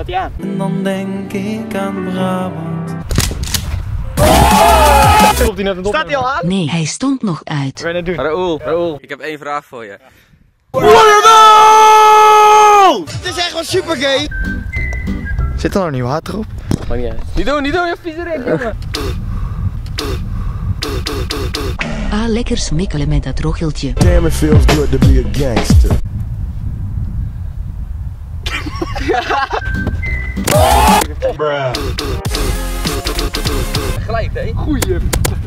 Staat hij aan? En dan denk ik aan Brabant. Hij net een Staat hij al aan? Nee, hij stond nog uit. Wat ben je doen? Raoul, Raoul, ik heb één vraag voor je. Het is echt wel super gay. Zit er nog niet water op? Niet doen, niet doen, je viezerik, jongen. Ah, lekker smikkelen met dat rocheltje. Damn, it feels good to be a gangster. Gelijk, hè? Goeie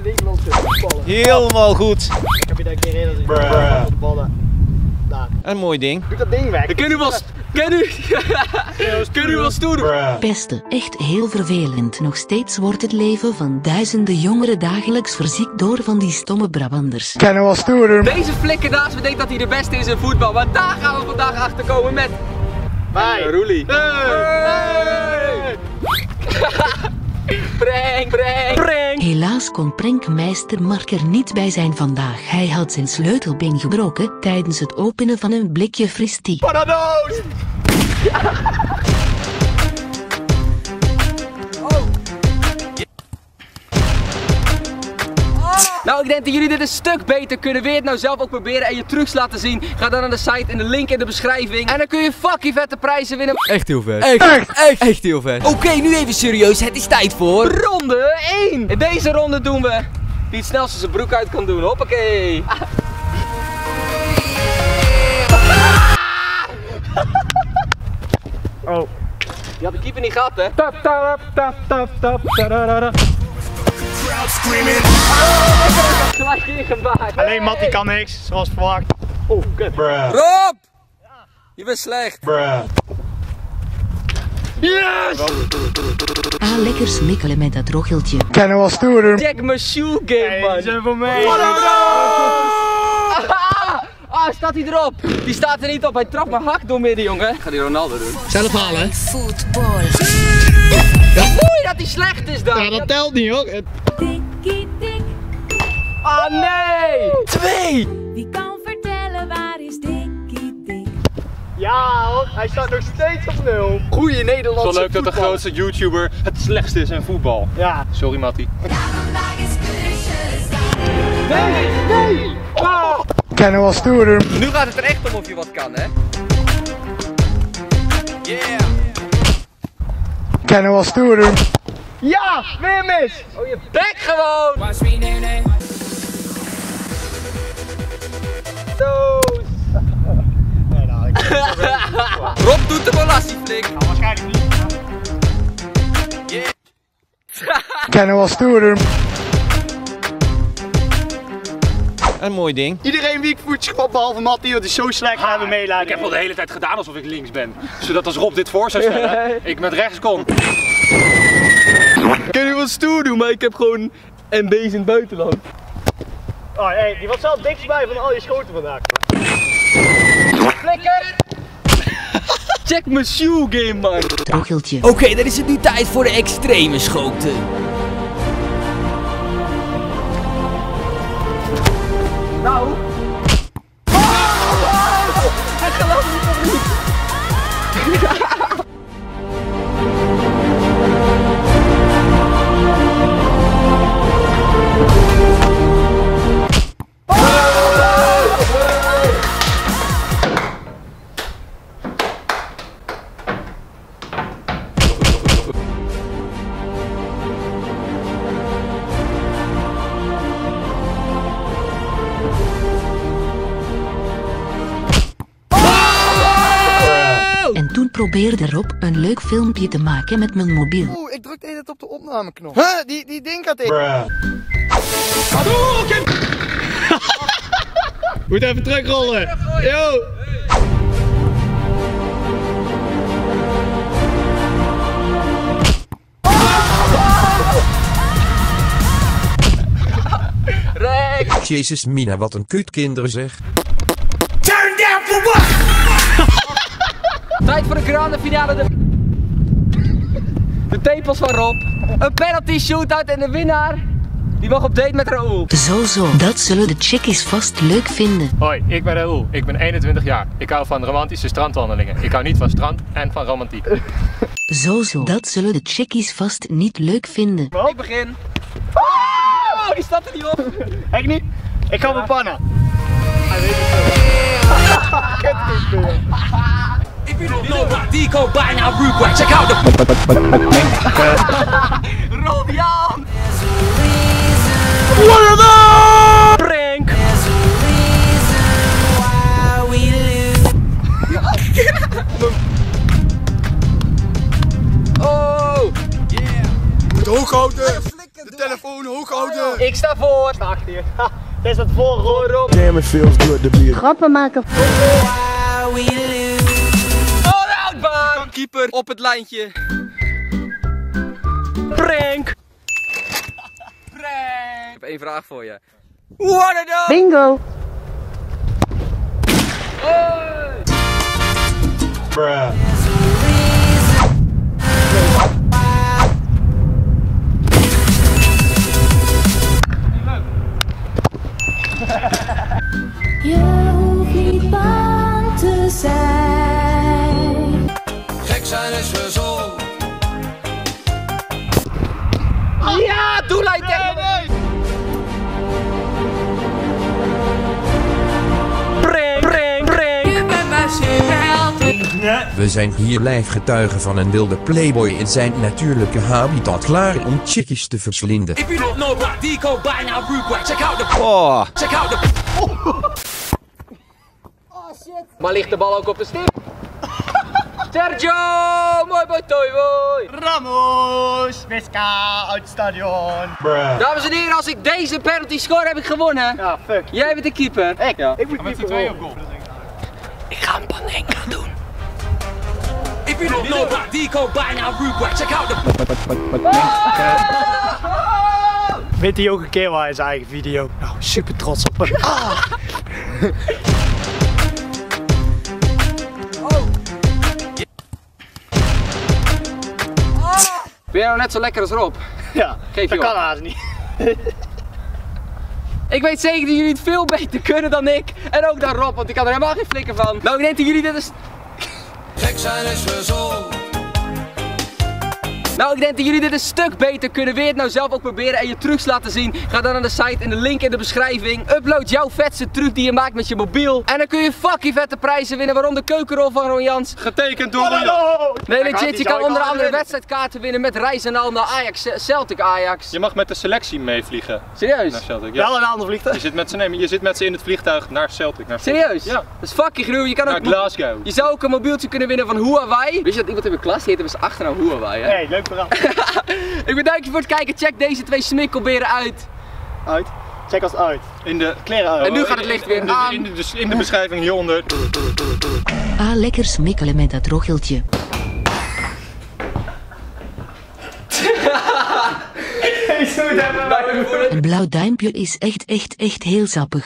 Nederlandse ballen. Helemaal goed. Ik heb je daar een keer eerder gezien. De ballen. Daar. Een mooi ding. Doe dat ding weg. Ken u wel, ken u, ken u wel stoer? Beste, echt heel vervelend. Nog steeds wordt het leven van duizenden jongeren dagelijks verziekt door van die stomme Brabanders. Kennen wel stoerder. Deze flikker naast me denkt dat hij de beste is in voetbal, want daar gaan we vandaag achter komen met... Wij. Roelie. Hey. Prank, prank, prank. Helaas kon prankmeister Mark er niet bij zijn vandaag. Hij had zijn sleutelbeen gebroken tijdens het openen van een blikje fristie. Panadoos. Nou, ik denk dat jullie dit een stuk beter kunnen. Wil je het nou zelf ook proberen en je trucs laten zien? Ga dan naar de site in de link in de beschrijving. En dan kun je fucking vette prijzen winnen. Echt heel vet. Echt, echt, echt heel vet. Oké, nu even serieus. Het is tijd voor ronde 1. In deze ronde doen we wie het snelste zijn broek uit kan doen. Hoppakee. Oh. Je had de keeper niet gehad, hè? Tap tap tap tap tap tararara. Gelijk ingebaard. Alleen Mattie kan niks, zoals verwacht. Oh, kut. Rob! Je bent slecht. Yes! Ah, lekker smikkelen met dat rocheltje. Kennen wel stoerder. Check mijn shoe game, man. zijn voor mij. Ah, staat hij erop? Die staat er niet op. Hij trapt mijn hak door midden, jongen. Ga die Ronaldo doen. Zelf halen. Oei, dat hij slecht is dan. Ja, dat telt niet hoor. Ah, nee! Twee! Wie kan vertellen waar is Dikkie Dik? Ja hoor, hij staat nog steeds op nul. Goeie Nederlandse Zo leuk dat de grootste YouTuber het slechtste is in voetbal. Ja. Sorry Mattie. Nee, nee! Oh. Kennen wel stoerder. Nu gaat het er echt om of je wat kan, hè? Yeah! Kennen wel stoerder. Ja, weer mis. Oh, je bek gewoon! Yeah. Kennen wel stoerder. Een mooi ding. Iedereen wie ik voet schop behalve Mattie, want die is zo slecht gaan we meelijden. Ik heb al de hele tijd gedaan alsof ik links ben. Zodat als Rob dit voor zou stellen, ik met rechts kon. Ik kan nu wel stoer doen, maar ik heb gewoon MB's in het buitenland. Oh, hey, die was zelf het dikst bij van al je schoten vandaag. Flikker! Check mijn shoe game, man. Oké, dan is het nu tijd voor de extreme schoten. Probeerde Rob een leuk filmpje te maken met mijn mobiel. Oeh, ik druk de hele tijd op de opnameknop. Huh, die, die ding gaat in. Moet even terugrollen. Yo. Rek! Jezus Mina, wat een kutkinderen zeg. Tijd voor de grande finale. De, de tepels van Rob. Een penalty shootout en de winnaar. Die mag op date met Raoul. Zo zo, dat zullen de chickies vast leuk vinden. Hoi, ik ben Raoul. Ik ben 21 jaar. Ik hou van romantische strandwandelingen. Ik hou niet van strand en van romantiek. Zo zo. Dat zullen de chickies vast niet leuk vinden. Ik begin. Oh, die staat er niet op. Ik niet? Ik ga mijn pannen. If you don't know about Deco by now, Rude check out the. Rob Jan! Prank! Oh! Hoog houden! De telefoon hoog houden! Ik sta voor. Sta achter Ha, Dit is het voor Rob. Damn, it feels good to be a Grappen maken. Keeper op het lijntje. Prank! Prank! Ik heb één vraag voor je. What a dog! Bingo. Je Ja, doelijn tegen mijn superheld. We zijn hier lijfgetuigen van een wilde playboy in zijn natuurlijke habitat klaar om chickies te verslinden. If you don't know about Deco by now, Rude check out the. Oh. Check out the. Maar ligt de bal ook op de stip? Sergio! Mooi boy, toy boy! Ramos! Visca uit het stadion. Dames en heren, als ik deze penalty score heb ik gewonnen. Ja, fuck. Jij bent de keeper. Ik, Ja. ik moet Met keeper tweeën worden. op goal. Ik ga een panenka doen. If you don't know about Deco by now, check out the. Weet hij ook een keer waar in zijn eigen video? Nou, super trots op hem. Ah. Ben jij nou net zo lekker als Rob? Ja, Geef je dat kan haast niet. Ik weet zeker dat jullie het veel beter kunnen dan ik. En ook dan Rob, want ik kan er helemaal geen flikker van. Nou, ik denk dat jullie dit is. Nou, ik denk dat jullie dit een stuk beter kunnen. Wil je het nou zelf ook proberen en je trucs laten zien? Ga dan naar de site in de link in de beschrijving. Upload jouw vetste truc die je maakt met je mobiel. En dan kun je fucking vette prijzen winnen, waaronder de keukenrol van Ron Jans. Getekend door Ron. Nee, legit, je kan onder andere wedstrijdkaarten winnen met reis en al naar Ajax, Celtic Ajax. Je mag met de selectie meevliegen Serieus? naar Celtic. Ja. Wel een ander Je vliegtuig. zit met ze, nee, je zit met ze in het vliegtuig naar Celtic. Naar Celtic. Serieus? Ja. Dat is fucking gruwelijk. Je kan Naar ook Glasgow. Je zou ook een mobieltje kunnen winnen van Huawei. Wist je dat iemand in mijn klas die heette dus achternaam Huawei, hè? Nee, leuk verhaal. Ik bedank je voor het kijken. Check deze twee smikkelberen uit. Uit. Check als uit. In de, Kleren uit. En nu gaat het licht weer in de, aan. in de, dus in de beschrijving hieronder. Ah, lekker smikkelen met dat rocheltje. Een blauw duimpje is echt echt echt heel sappig.